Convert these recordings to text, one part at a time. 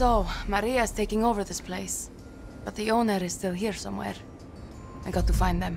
So, Maria's taking over this place. But the owner is still here somewhere. I got to find them.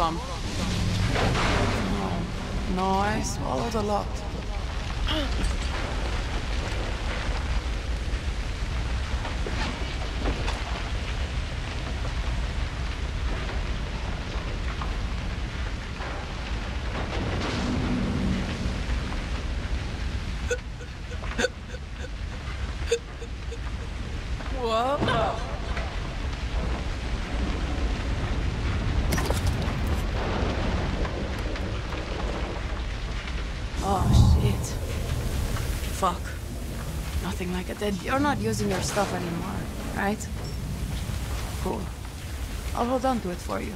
Some. No, I swallowed a lot. Whoa. Fuck. Nothing like a dead. You're not using your stuff anymore, right? Cool. I'll hold on to it for you.